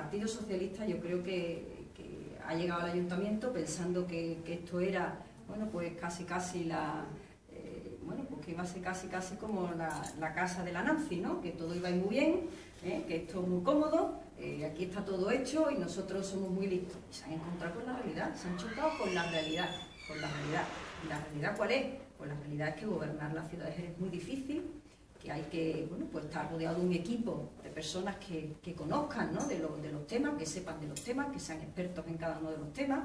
Partido Socialista yo creo que, ha llegado al ayuntamiento pensando que, esto era, bueno, pues casi casi la, eh, bueno, pues que iba a ser casi casi como la, casa de la Nancy, ¿no? Que todo iba muy bien, ¿eh? que esto es muy cómodo, eh, aquí está todo hecho y nosotros somos muy listos. Y se han encontrado con la realidad, se han chocado con la realidad, con la realidad. ¿Y la realidad cuál es? Pues la realidad es que gobernar la ciudad es muy difícil, que hay que bueno, pues estar rodeado de un equipo de personas que, conozcan ¿no? de, de, los temas, que sepan de los temas, que sean expertos en cada uno de los temas,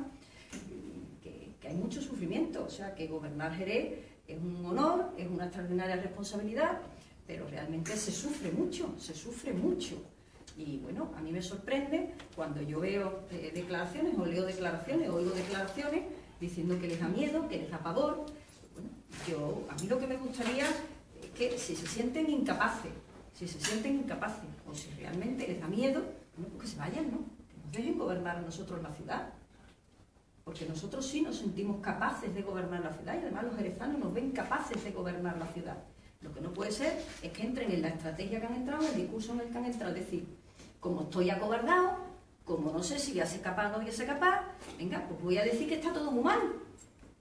que, que, hay mucho sufrimiento, o sea que gobernar Jerez es un honor, es una extraordinaria responsabilidad, pero realmente se sufre mucho, se sufre mucho. Y bueno, a mí me sorprende cuando yo veo eh, declaraciones o leo declaraciones oigo declaraciones diciendo que les da miedo, que les da pavor. Bueno, yo, a mí lo que me gustaría que si se sienten incapaces, si se sienten incapaces o si realmente les da miedo, pues que se vayan, ¿no? Que nos dejen gobernar a nosotros la ciudad. Porque nosotros sí nos sentimos capaces de gobernar la ciudad y además los jerezanos nos ven capaces de gobernar la ciudad. Lo que no puede ser es que entren en la estrategia que han entrado, en el discurso en el que han entrado, es decir, como estoy acobardado, como no sé si voy a ser capaz o no voy a ser capaz, venga, pues voy a decir que está todo muy mal,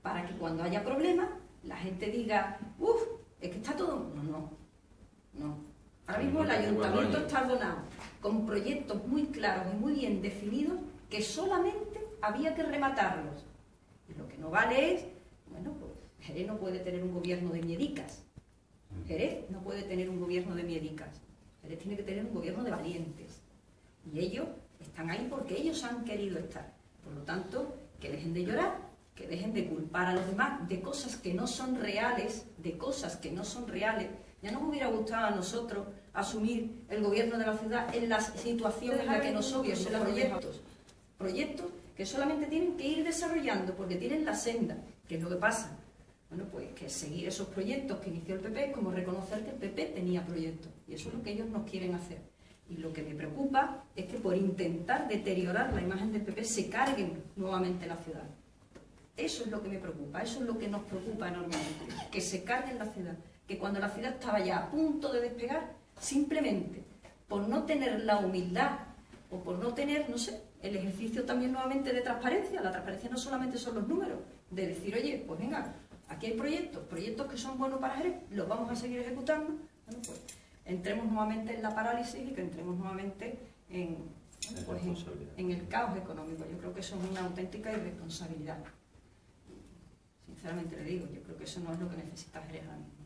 para que cuando haya problemas la gente diga, uff, es que está todo... No, no, no. Ahora mismo el ayuntamiento está donado con proyectos muy claros y muy bien definidos que solamente había que rematarlos. Y lo que no vale es, bueno, pues Jerez no puede tener un gobierno de miedicas. Jerez no puede tener un gobierno de miedicas. Jerez tiene que tener un gobierno de valientes. Y ellos están ahí porque ellos han querido estar. Por lo tanto, que dejen de llorar que dejen de culpar a los demás de cosas que no son reales, de cosas que no son reales. Ya nos hubiera gustado a nosotros asumir el gobierno de la ciudad en la situación en la que nos obvio son proyectos. Proyectos que solamente tienen que ir desarrollando porque tienen la senda. ¿Qué es lo que pasa? Bueno, pues que seguir esos proyectos que inició el PP es como reconocer que el PP tenía proyectos. Y eso es lo que ellos nos quieren hacer. Y lo que me preocupa es que por intentar deteriorar la imagen del PP se carguen nuevamente la ciudad. Eso es lo que me preocupa, eso es lo que nos preocupa enormemente, que se cargue la ciudad, que cuando la ciudad estaba ya a punto de despegar, simplemente por no tener la humildad o por no tener, no sé, el ejercicio también nuevamente de transparencia, la transparencia no solamente son los números, de decir, oye, pues venga, aquí hay proyectos, proyectos que son buenos para Jerez, los vamos a seguir ejecutando, bueno, pues entremos nuevamente en la parálisis y que entremos nuevamente en, pues, en el caos económico. Yo creo que eso es una auténtica irresponsabilidad sinceramente le digo, yo creo que eso no es lo que necesita Jerez ahora mismo.